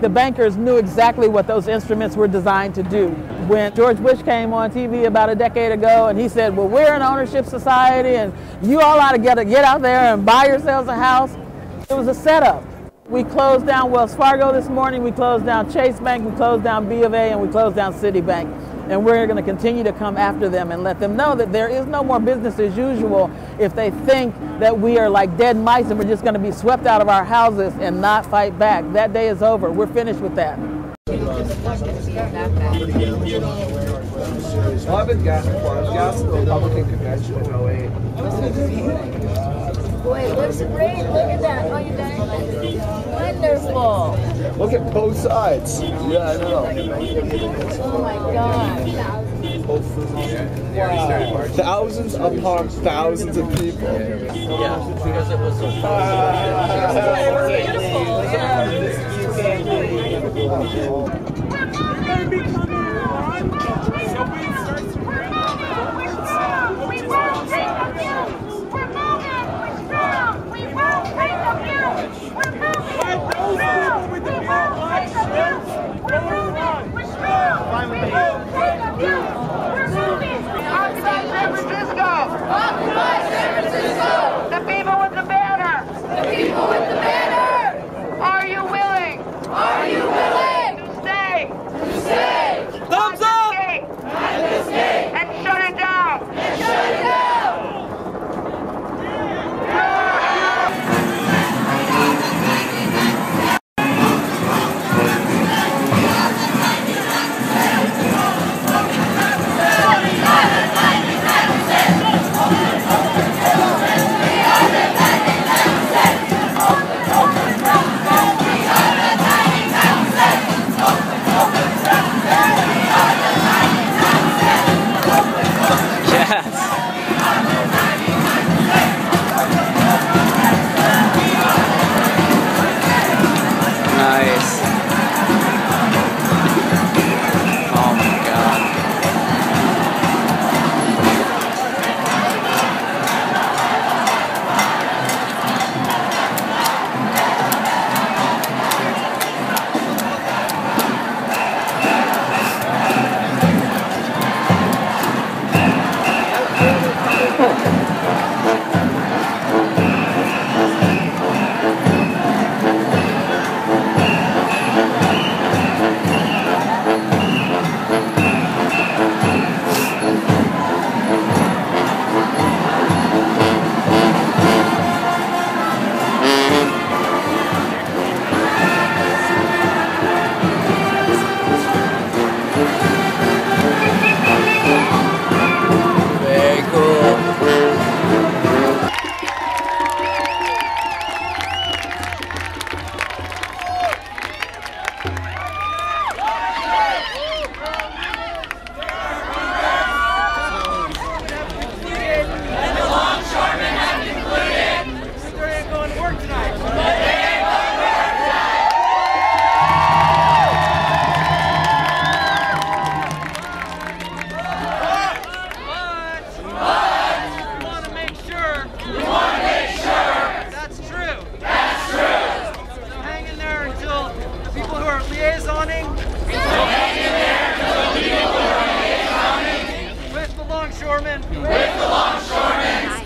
The bankers knew exactly what those instruments were designed to do. When George Bush came on TV about a decade ago and he said, well, we're an ownership society and you all ought to get, get out there and buy yourselves a house, it was a setup. We closed down Wells Fargo this morning, we closed down Chase Bank, we closed down B of A, and we closed down Citibank. And we're going to continue to come after them and let them know that there is no more business as usual if they think that we are like dead mice and we're just going to be swept out of our houses and not fight back. That day is over. We're finished with that. Well, I've been gas before. I the Republican convention in 08. Boy, it looks great. Look at that. Oh, you done? Wonderful. Look at both sides. Yeah, I know. Oh my God. Wow. Thousands upon thousands of people. Yeah, because it was so Occupy liaisoning. With the longshoremen. With the longshoremen.